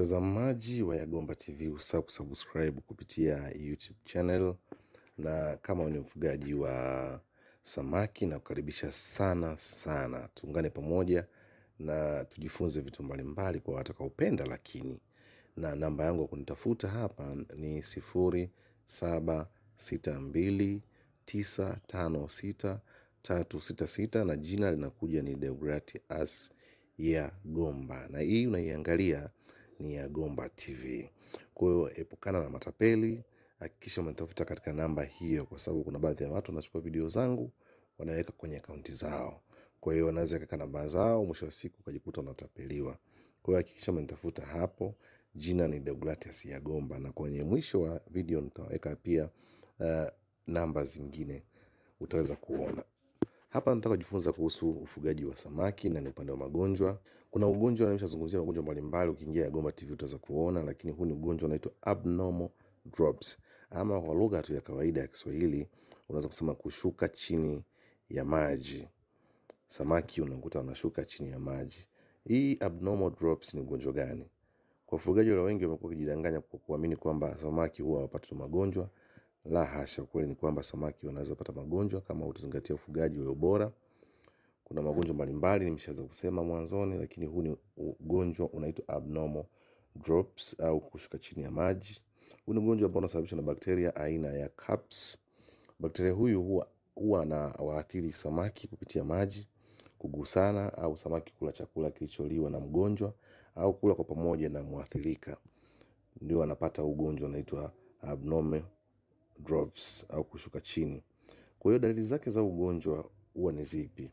Mtazamaji wa Yagomba TV usahau kusubscribe kupitia YouTube channel, na kama ni mfugaji wa samaki na kukaribisha sana sana, tuungane pamoja na tujifunze vitu mbalimbali kwa watakaopenda. Lakini na namba yangu ya kunitafuta hapa ni sifuri saba sita mbili tisa tano sita tatu sita sita na jina linakuja ni Deogratias Yagomba, na hii unaiangalia ni ya Gomba TV. Kwa hiyo epukana na matapeli, hakikisha umetafuta katika namba hiyo, kwa sababu kuna baadhi ya watu wanachukua video zangu wanaweka kwenye akaunti zao. Kwa hiyo wanaweza kaka namba zao, mwisho wa siku ukajikuta unatapeliwa. Kwa hiyo hakikisha umenitafuta hapo, jina ni Deogratias Yagomba, na kwenye mwisho wa video nitaweka pia uh, namba zingine utaweza kuona. Hapa nataka kujifunza kuhusu ufugaji wa samaki na ni upande wa magonjwa. Kuna ugonjwa nimeshazungumzia magonjwa mbalimbali, ukiingia Yagomba TV utaweza kuona, lakini huu ni ugonjwa unaitwa abnormal drops, ama kwa lugha tu ya kawaida ya Kiswahili unaweza kusema kushuka chini ya maji. Samaki unakuta wanashuka chini ya maji. Hii abnormal drops ni ugonjwa gani? Kwa wafugaji walio wengi wamekuwa wakijidanganya kwa kuamini kwamba samaki huwa hawapati magonjwa. La hasha, ukweli ni kwamba samaki wanaweza pata magonjwa kama utazingatia ufugaji ulio bora. Kuna magonjwa mbalimbali nimeshaweza kusema mwanzoni, lakini huu ni ugonjwa unaitwa abnormal drops au kushuka chini ya maji. Huu ni ugonjwa ambao unasababishwa na bakteria aina ya CAPS. Bakteria huyu huwa huwa na waathiri samaki kupitia maji, kugusana au samaki kula chakula kilicholiwa na mgonjwa au kula kwa pamoja na mwathirika, ndio anapata ugonjwa unaitwa abnormal drops au kushuka chini. Kwa hiyo dalili zake za ugonjwa huwa ni zipi?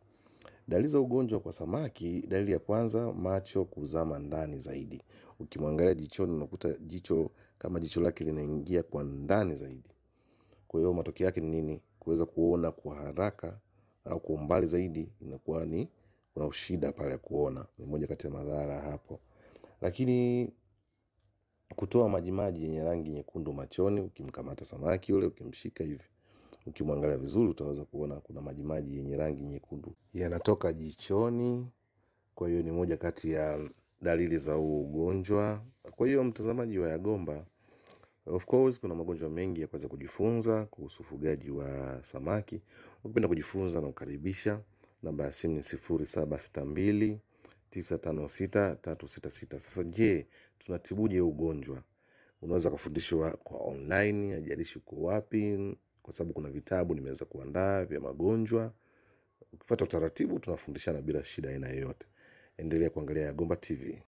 Dalili za ugonjwa kwa samaki, dalili ya kwanza, macho kuzama ndani zaidi. Ukimwangalia jichoni, unakuta jicho kama jicho lake linaingia kwa ndani zaidi. Kwa hiyo matokeo yake ni nini? Kuweza kuona kwa haraka au kwa umbali zaidi, inakuwa ni kuna shida pale ya kuona, ni moja kati ya madhara hapo. Lakini kutoa majimaji yenye rangi nyekundu machoni, ukimkamata samaki ule, ukimshika hivi ukimwangalia vizuri utaweza kuona kuna majimaji yenye rangi nyekundu yanatoka jichoni. Kwa hiyo ni moja kati ya dalili za huu ugonjwa. Kwa hiyo mtazamaji wa Yagomba, of course kuna magonjwa mengi ya kuweza kujifunza kuhusu ufugaji wa samaki. Ukipenda kujifunza na kukaribisha, namba ya simu ni sifuri saba sita mbili tisa tano sita tatu sita sita. Sasa je, tunatibuje ugonjwa? Unaweza kufundishwa kwa online, ajalishi uko wapi, kwa sababu kuna vitabu nimeweza kuandaa vya magonjwa. Ukifuata utaratibu tunafundishana bila shida aina yoyote. Endelea kuangalia Yagomba TV.